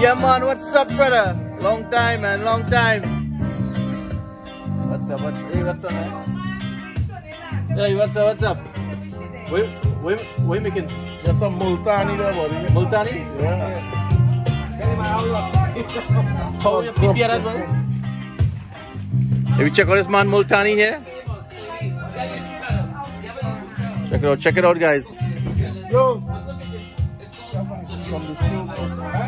Yeah, man, what's up, brother? Long time, man, long time. What's up, what's, hey, what's up, man? Hey, what's up, what's up? What, what, what you making? There's some Multani there, buddy. Multani? Yeah. How you prepare that, bro? Have you check out this man Multani here? Check it out, check it out, guys. Yo. The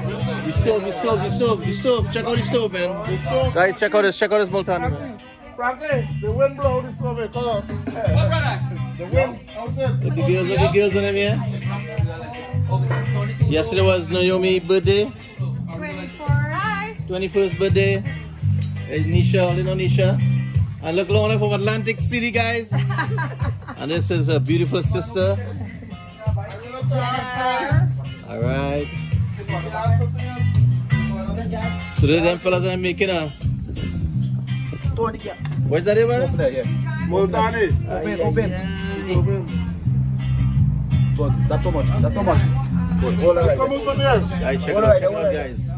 stove, the stove, the stove, the stove. Check out the stove, man. The stove. Guys, check out this, check out this Multani, man. Frankie, Frankie, the wind blow this over. Come on. The wind out there. Look, the girls, look, the girls in them here. Yesterday was Naomi birthday, 24. Hi. 21st birthday. Hey, Nisha, you know Nisha. And look long from Atlantic City, guys. and this is her beautiful sister. All right. So they them fellas are making a. Where's that, man? Multani. Open, open. Open. But not too much, not too much. Hold on. Come out from here. Guys, check it out, check it out, guys.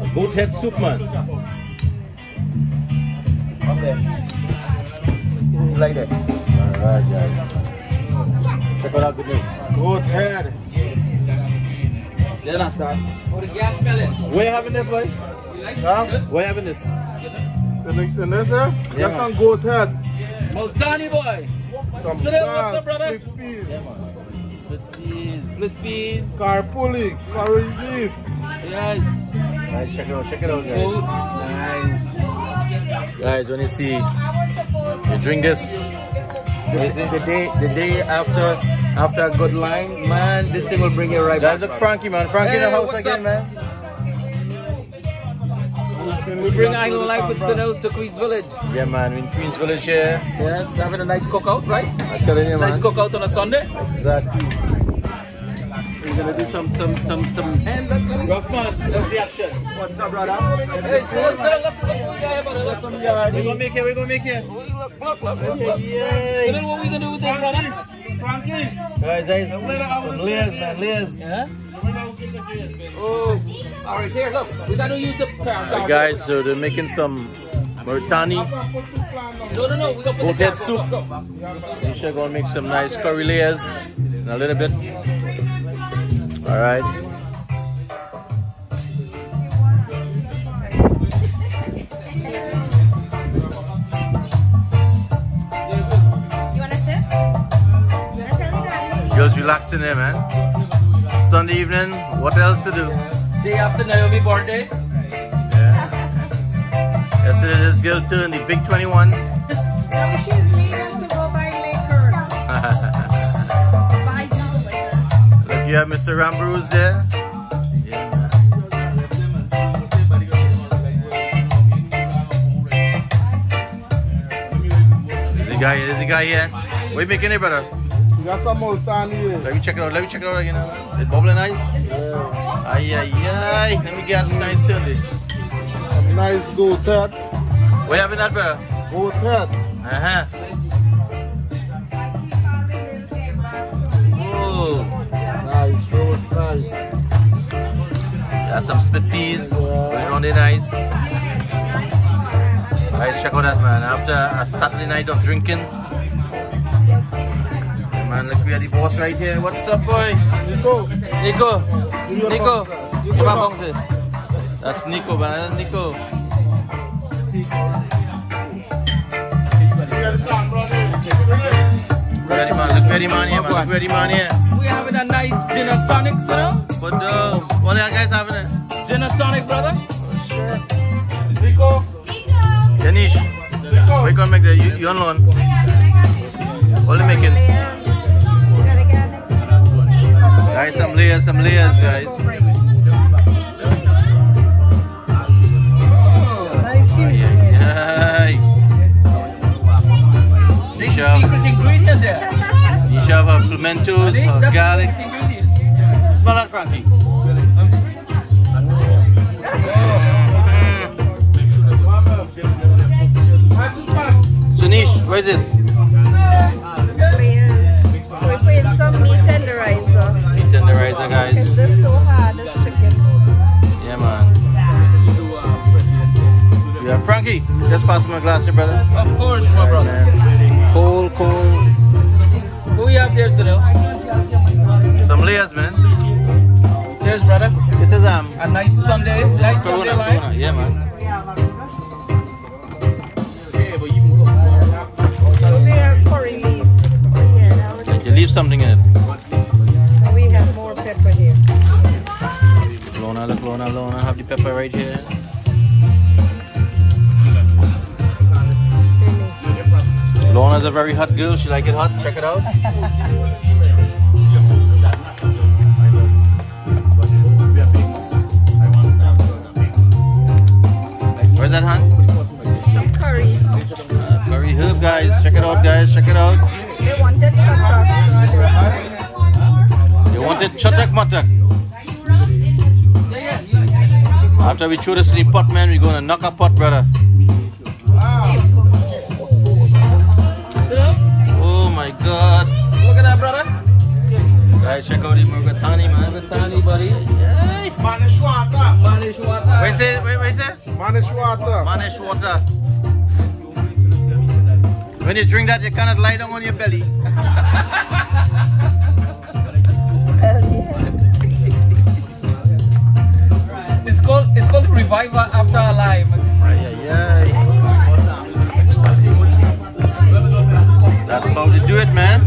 A goat head soup, man. Okay. Like that. Alright, guys. Check out our goodness. Goat head. Yeah, that's that. Oh, the gas melon. Where you having this, boy? You like Huh? it? Where you having this? And the- and this here? Yeah, There's man. some goat head. Multani boy. Some Sit down, what's up, brother? split peas, Please. Split peas. carpuli, curry beef. Yes. Guys, check it out, check it out, guys. Goat. Nice. Guys, when you see, you drink this. It? The day, the day after, after a good line, man, this thing will bring you right That's back. look Frankie, man. Frankie in the house again, up? man. We bring Island Life with Sunil to Queens Village. Yeah, man. In Queens Village here. Yes, having a nice cookout, right? I'm telling you, Nice man. cookout on a Sunday. Exactly. We're gonna do some, some, some, some hand look, let me- Rough what's the action? What's up, brother? Hey, Sunil, Sunil, look, look, yeah, brother, look. Some yard. We gonna make it, we gonna make it. Look, look, look, look, look. Yay. Sunil, what we gonna do with this, brother? Frankie. Guys, guys, some layers, man, layers. Yeah? Oh, all right, here, look. We gotta use the car. Alright, guys, so they're making some Mauritani No, no, no, we gotta put goat the head car. soup. Go, go. Nisha gonna make some nice curry layers in a little bit. Alright. You wanna sit? Let's tell you that. Girls relaxing there, man. Sunday evening, what else to do? Day after Naomi birthday. Yeah. Yesterday this girl turned the big 21. You have Mr. Rambrose there. Yeah. Is the guy, is the guy here? What you making it, brother? We got some Multani here. Let me check it out. Let me check it out again. It's bubbling nice. Ay, ay, ay. Let me get a nice there. Nice goat head. What you having that, brother? Goat head. Uh-huh. Got some split peas. Put it on there nice. Guys, check out that, man. After a Saturday night of drinking. Man, look, we are the boss right here. What's up, boy? Nico. Nico. Nico. Give my bounce it. That's Nico, man. That's Nico. Ready, man. Look, ready, man here, man. Look, ready, man here. We having a nice gin and tonic, Sunil. But uh, what are you guys having it? Gin and tonic, brother. Nico. Danish, Nico. we gonna make the you, you on loan. What are you making? Guys, some layers, some layers, guys. Nisha, secret ingredient there. Nisha have her pimentos, See, garlic. Smaller Frankie. Sunish, where's this? We're some meat tenderizer. Meat tenderizer, guys. Yeah, man. Yeah, Frankie, just pass me a glass, your brother. Of course, my brother. Cool, cool. Who you have there, Sunil? Some layers, man. A nice Sunday. Nice Sunday, Corona, right? Corona. Yeah, man. We have curry leaf. Like you leave something in it. We have more pepper here. Lona, look, Lona, Lona. Have the pepper right here. Lona's a very hot girl. She like it hot. Check it out. Wanted chotak matak. After we throw this in the pot, man, we're gonna knock a pot, brother. Oh my god. Look at that, brother. Guys, check out the Murgatani, man. At buddy. Yay. Mannish water. Mannish water. Where's it? Where, where's it? Mannish water. Mannish water. When you drink that, you cannot lie down on your belly. It's called it's called Reviver After Alive. That's how they do it, man.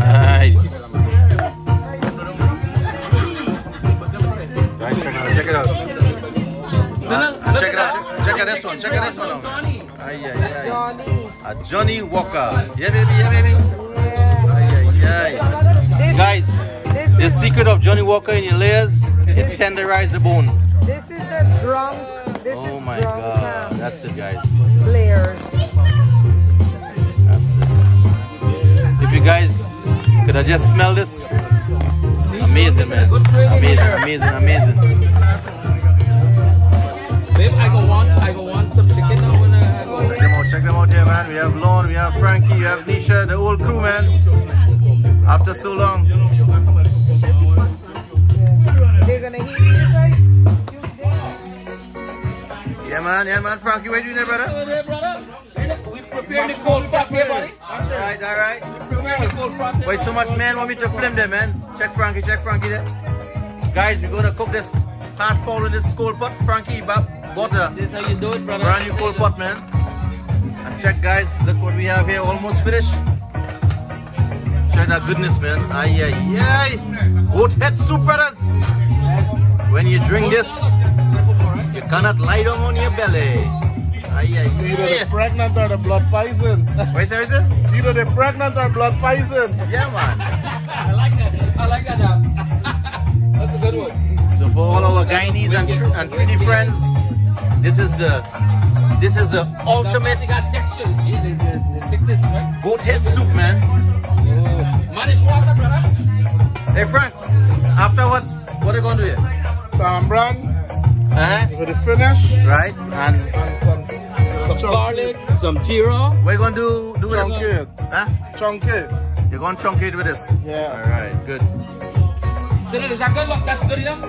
Nice. Guys, check it out. Check it out. Uh, check at it out. Check, check out this one. Check out this one. out. Tani. Ay, ay, ay. Johnny. A Johnnie Walker. Yeah, baby. Secret of Johnnie Walker in your layers, it tenderizes the bone. this is a drunk. This Oh is my drunk god. um, That's it, guys. Layers. That's it. If you guys could have just smelled this, amazing, man. Amazing, amazing, amazing. Babe, I go want I go want some chicken now when I, I go. Check them out, check them out here, man. We have Lon, we have Frankie, we have Nisha, the whole crew, man. After so long. Man, yeah, man. Frankie, what you doing there, brother? There, brother. We prepare the cold pot here, buddy. Alright, alright. Prepare the cold pot. Why so much man want me to film them, man? Check Frankie, check Frankie there. Guys, we're gonna cook this hard fowl in this cold pot. Frankie, bab, butter. This how you do it, brother. Brand new cold pot, man. And check, guys, look what we have here. Almost finished. Check that goodness, man. Ay, ay, ay. Goat head soup, brothers. When you drink this, you cannot lie down on your belly. Ay, ay, Either ay. the pregnant or the blood poison. What is it, what is it? Either the pregnant or blood poison. Yeah, man. I like that. I like that. That's a good one. So for all our Guyanese and, tr- and treaty friends, this is the this is the ultimate goat head soup, man. Oh. Mannish water, brother. Hey Frank, afterwards, what are you gonna do here? Tambran Uh-huh. with the finish. Right? And And some, Some garlic, some jira. what are you gonna do do with chunky. this? Huh? Chunky. You're gonna chunk it with this? Yeah. Alright, good. So is that good? Look, that's good enough.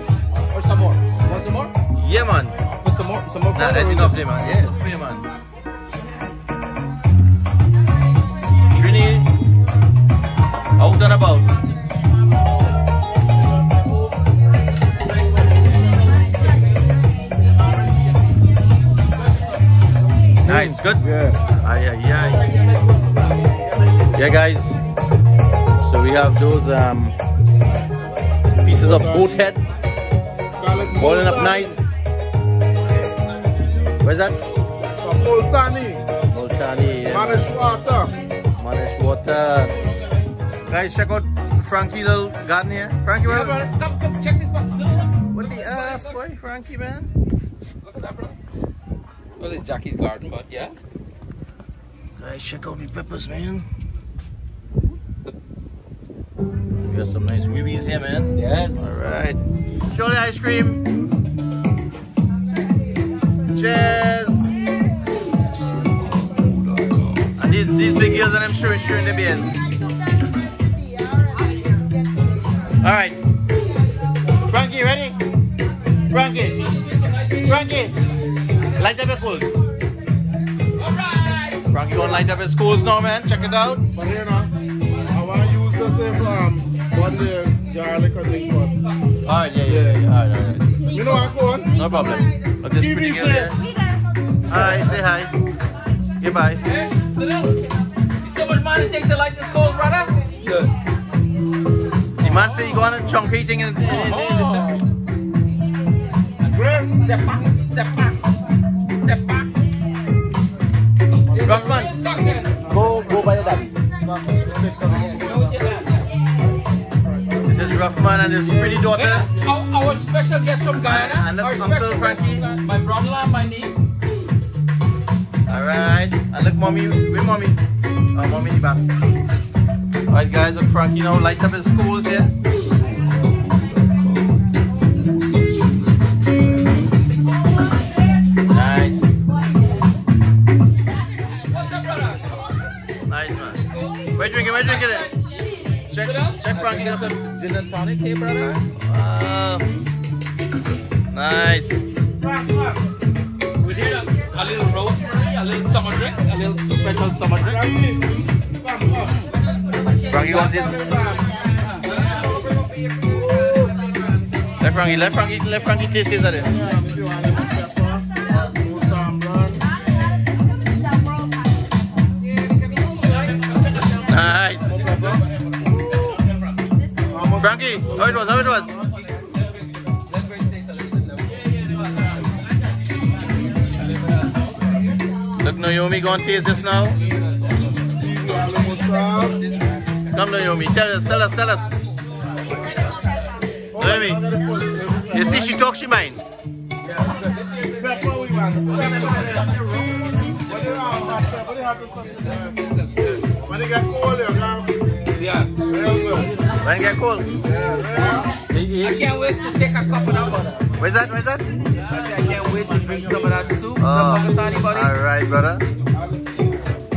Or some more? Want some more? Yeah man. Put some more. Some more. Nah, that's enough there man. Yeah, it's free man. Trini out and about. Nice, good. Yeah. Aye, aye, aye. Yeah, guys. So we have those um, pieces of goat head boiling up nice. Where's that? Some multani. Multani. Yeah. Mannish water. Mannish water. Guys, check out Frankie little garden here. Frankie, Yeah, what, brother. Come, come, check this box. what the ass, boy? Frankie, man. Look at that, brother. Well, it's Jackie's garden, but yeah. Guys, check out the peppers, man. We got some nice weebies here, man. Yes. All right. Show the ice cream. Cheers. And these these big girls and I'm sure sharing the beers. All right. Frankie, ready? Frankie, light up your coals. Frankie gonna light up his coals now, man. Check it out. But you know, I want to use the same um, one day garlic and thing first. Alright, yeah, yeah, yeah. Alright, alright. You know what, go on. No problem. Look this pretty girl there. Hi, say hi. Goodbye. Hey, sit. You see how much money it takes to light this coal, brother? Good. The man say you go on a chunky thing in, in, in, in this. Grace. Step back, step back, Rockman, go, go by your daddy. This is Rough Man and his pretty daughter. Our, our special guest from Guyana. And the our Uncle Frankie. My brother and my niece. Alright. And look, mommy. Where mommy? Oh, mommy in the back. Alright, guys. Look, Frankie now light up his schools here. Frankie. Get some gin and tonic here, brother. Wow. Nice. We did a, a little rosemary, a little summer drink, a little special summer drink. Frankie got this. Let Frankie, let Frankie, let Frankie taste this eh? Frankie, how it was, how it was? Naomi, taste this now. Come, Naomi, tell us, tell us, tell us. Naomi, you see she talk, she mind. When get cold, you Yeah. real good. When it get cold. He- I can't wait to take a cup of that butter. Where's that, where's that? I say I can't wait to drink some of that soup. Oh, buddy. all right, brother.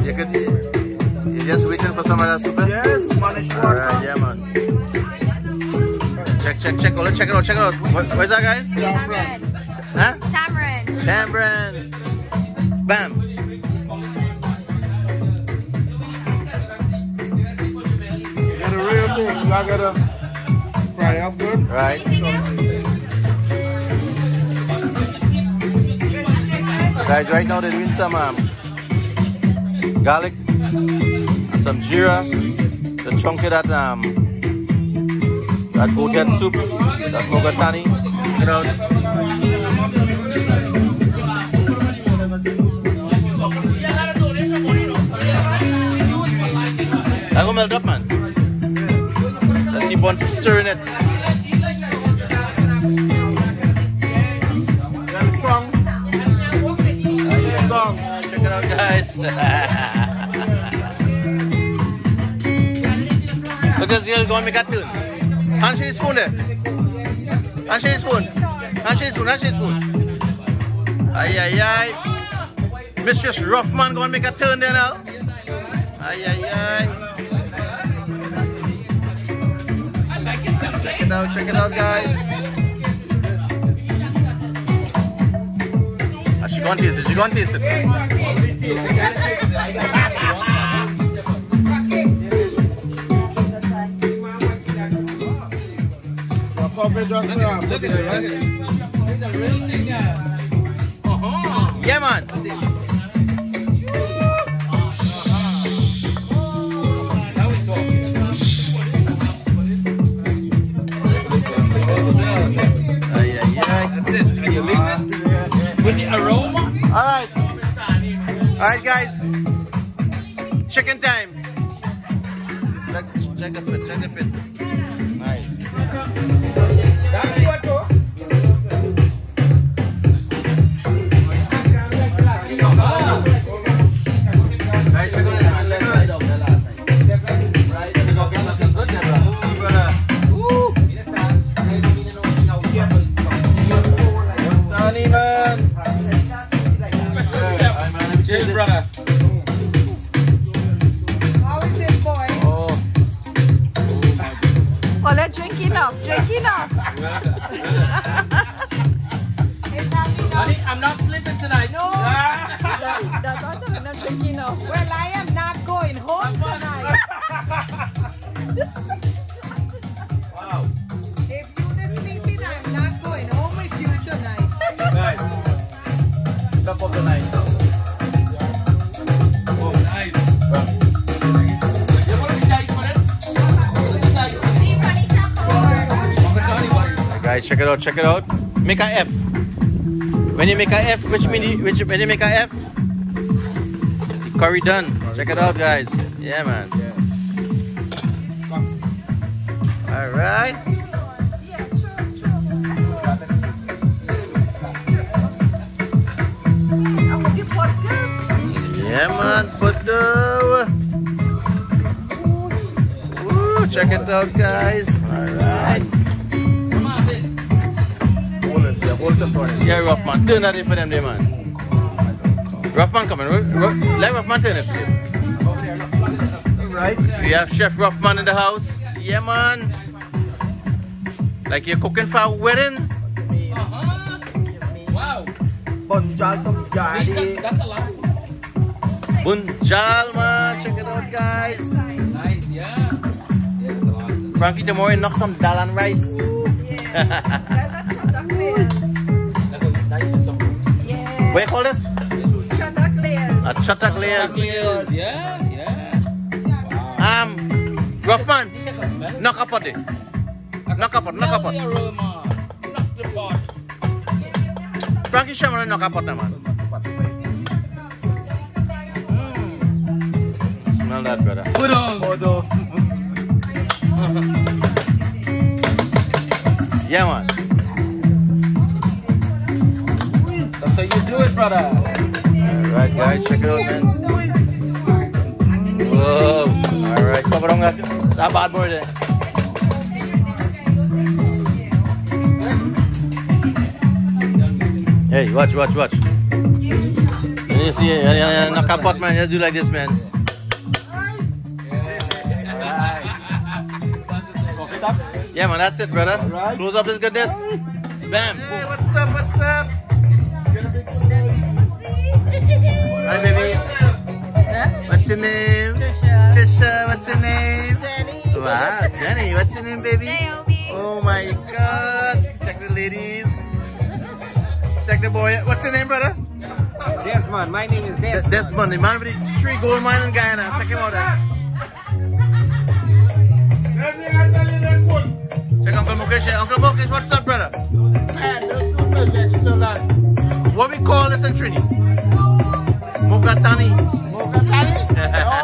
You could, you just waiting for some of that soup? eh? Yes, Spanish All water. right, yeah, man. Check, check, check. Oh, let's check it out, check it out. Where- Where's that, guys? Tamarind. Huh? Tamarind. Damn brands. Bam. A real thing. You gotta fry up good. Right. Guys, right now they're doing some um, garlic some jeera. The chunk of that um that goat soup, that. Check it out. I'm gonna melt up, man. Let's keep on stirring it. Check it out, guys. This girl going make a tune. Hand she spoon there. Hand she spoon. Hand she spoon. Hand she spoon. Aye, aye, aye. Mistress Roughman going make a turn there now. Aye, aye, aye. Out, check it out, guys. Ah, she gonna taste it, she gonna taste it. It. Yeah, man. Chicken time. I'm not sleeping tonight. No. The, the bottle not drinking enough. Well, I am not going home tonight. Wow. If you are not sleeping, I'm not going home with you tonight. Nice. Top of the night. Oh, nice. You want to be nice with it? Be nice with it. Uncle Johnny, what? Guys, check it out, check it out. Make a F. When you make a F, which mean which when you make a F, curry done. Check it out, guys. Yeah, man. All right. Yeah, man. Put the. Woo, check it out, guys. Yeah, hold it for. Yeah, rough man. Turn that in for them, there, man. Rough man coming. Ru- ru- Let rough man turn it, please. Right? We have Chef Rough Man in the house. Yeah, man. Like you're cooking for a wedding. Uh-huh. Wow. Bunjal some These daddy. are- That's a lot. Bunjal, man. Check it out, guys. Nice, yeah. Yeah, that's a lot. Frankie tomorrow knock some dal and rice. That's a What you call this? A chatak layers. Chocolate, Yeah, yeah. Um, rough man. Check the smell. Knock up on it. Knock up on, knock up on. Smell the aroma. Knock the pot. Frankie Sherman knock up on that, man. Smell that, brother. Good on. Yeah, man. Brother. Alright, guys, check it out, man. Whoa. Alright, cover on that, that bad boy there. Hey, watch, watch, watch. You see, uh, knock a pot, man. Just do like this, man. Yeah, man, that's it, brother. Close up his goodness. Bam. Wow, Jenny, what's your name, baby? Naomi. Oh my god. Check the ladies. Check the boy. What's your name, brother? Desmond, my name is De- Desmond. Desmond, the man with the three gold mine in Guyana. Check him out there. Check Uncle Mukesh. Eh? Uncle Mukesh, what's up, brother? What we call this in Trini? Mugatani. I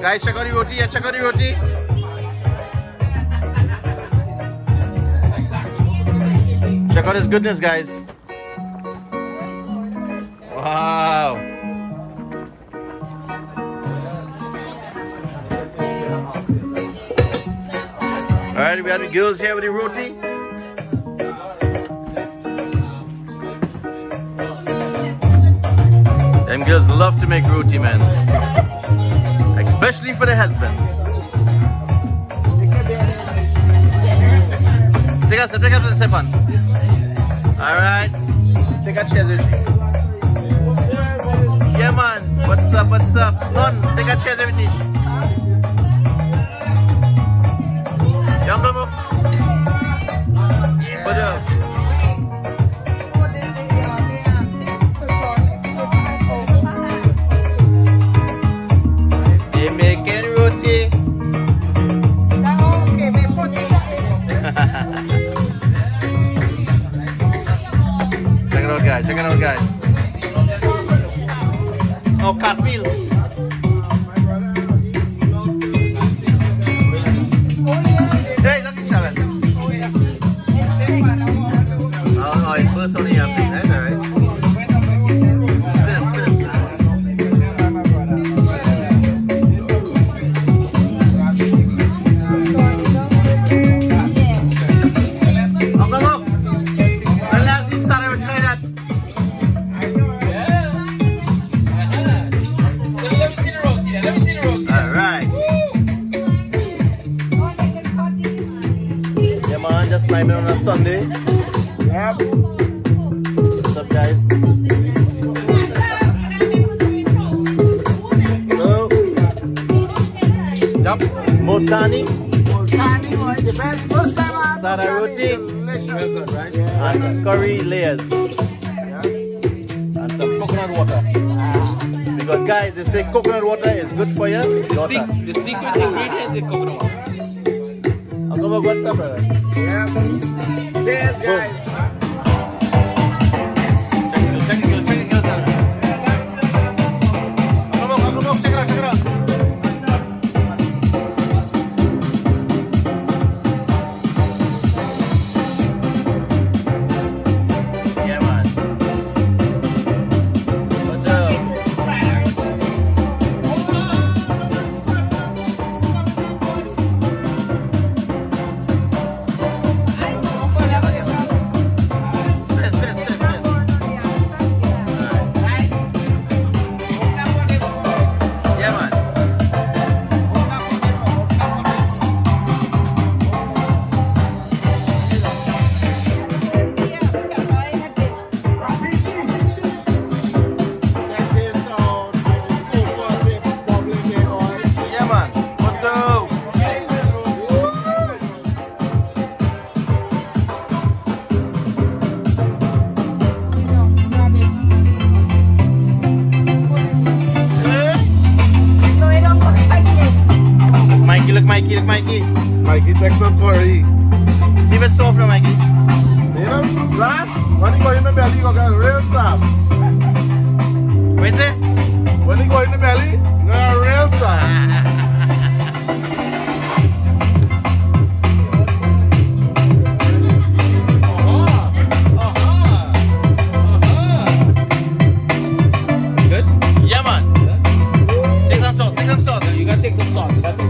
Guys, check out roti. Yeah, check out the roti. Check out his goodness, guys. Wow. All right, we have the girls here with the roti. Them girls love to make roti, man. Especially for the husband. Take sip, take a sip, Stefan. Alright. Take a chair. Yeah, man. What's up, what's up? None. Take a chair, Zivinish. Guys. Check it out, guys. Oh, cartwheel. First I had Sada Tiny, roti. delicious. Good, right? and curry layers, Yeah. and some coconut water. Because guys, they say coconut water is good for your The, daughter. the secret ingredient is coconut water. Uncle, what's up, brother? Yeah. Cheers, guys. You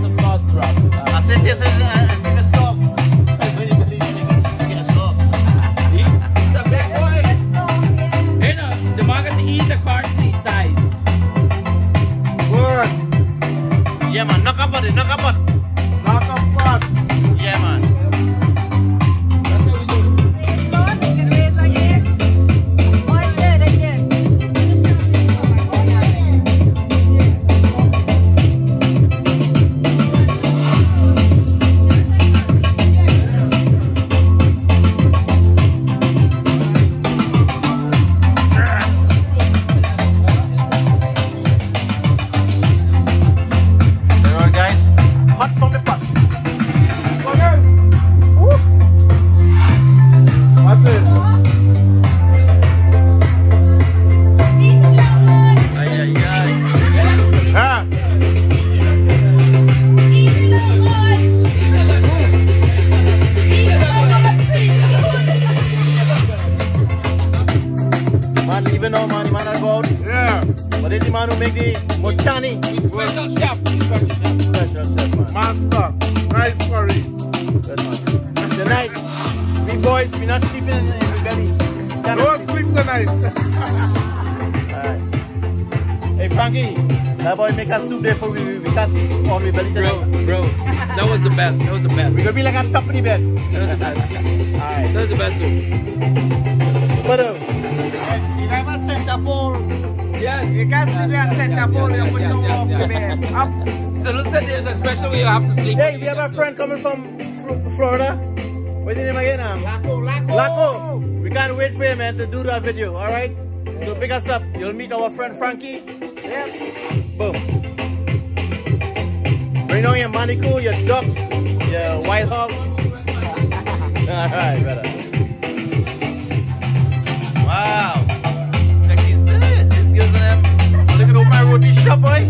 sleep on belly Bro, tonight. bro. That was the best. That was the best. We're gonna be like a company bed. That was the best. Alright. That was the best soup. But uh, You never set a bowl. Yes. You can't sleep there and set a bowl. You put yes, your yes, off yes. the bed. Up. So listen, there's a special way you have to sleep. hey, we have a friend coming from Fl- Florida. What's his name again? Um, Laco, laco. Laco. We can't wait for him, man, to do that video. All right. So pick us up. You'll meet our friend Frankie. Yep. Boom. Bring on your manicool, your ducks, your white hog. All right, brother. Wow. Check these. eh, This gives them. Look at all my roti shop, boy.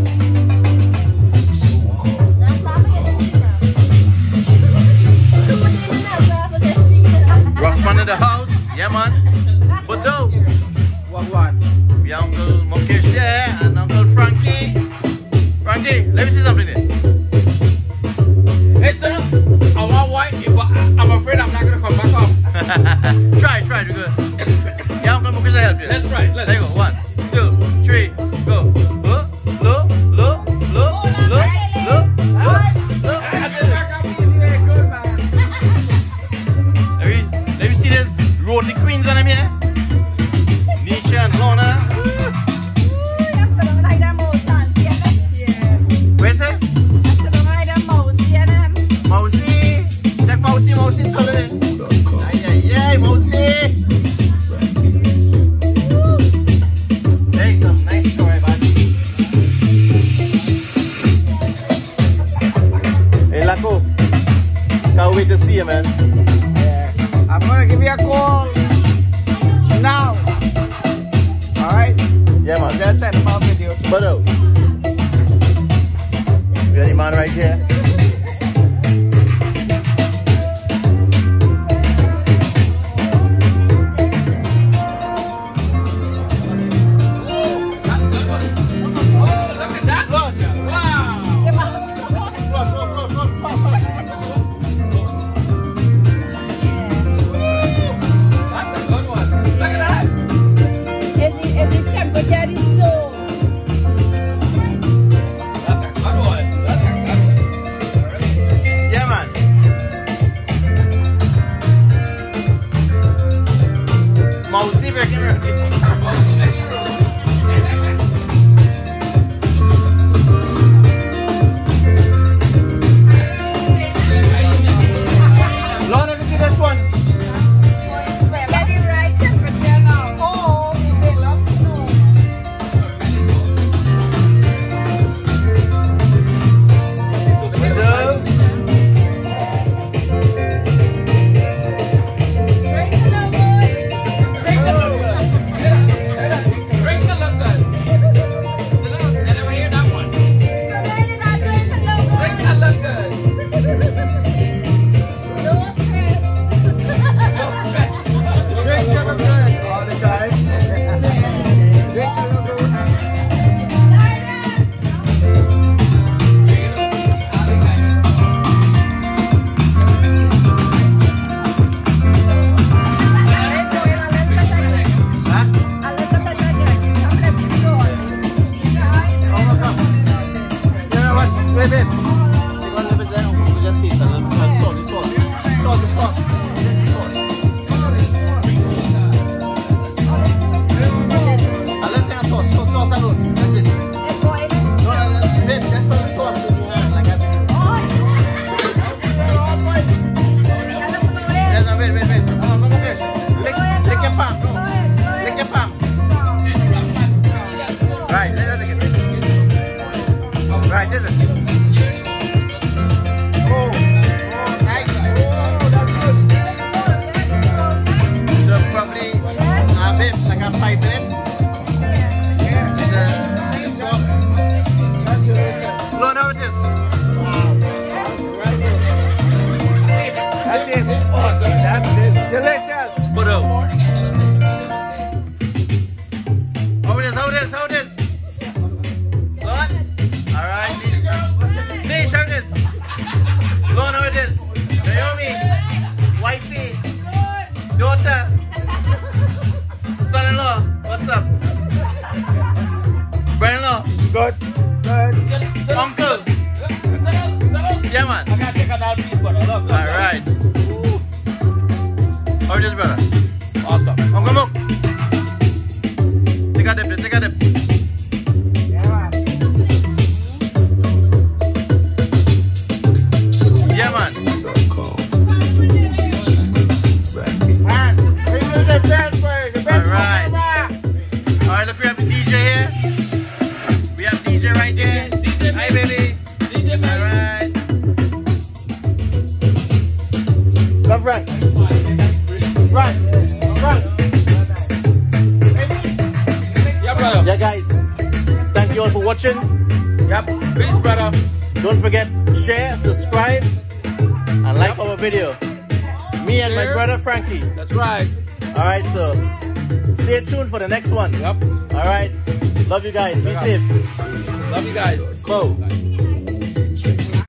In the house. Yeah, man. But though, What one? we Uncle Mukesh there and Uncle Frankie. Frankie, let me see something I'm afraid I'm not gonna come back up. try, try, you good. Yeah, Uncle Mukesh, I help you. Let's try. Let's. There you go.